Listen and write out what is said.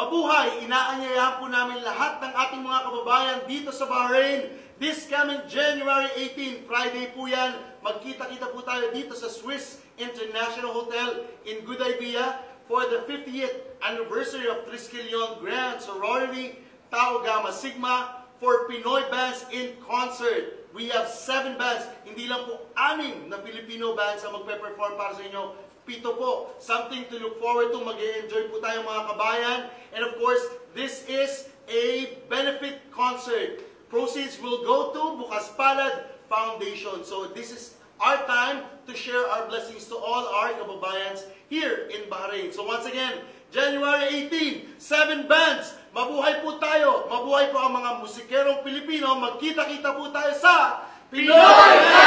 Mabuhay! Inaanyayahan po namin lahat ng ating mga kababayan dito sa Bahrain. This coming January 18, Friday po yan. Magkita-kita po tayo dito sa Swiss International Hotel in Idea for the 50th anniversary of Triskelion Grand Sorority Tau Gamma Sigma for Pinoy Bands in Concert. We have seven bands, hindi lang po anim na Filipino bands ang magpe-perform para sa inyo. Pito po, something to look forward to, mag enjoy po tayo mga kabayan. And of course, this is a benefit concert. Proceeds will go to Bukas Palad Foundation. So this is our time to share our blessings to all our kababayans here in Bahrain. So once again, January 18, seven bands. Mabuhay po tayo. Mabuhay po ang mga musikerong Pilipino. Magkita-kita po tayo sa Pinoy Concert!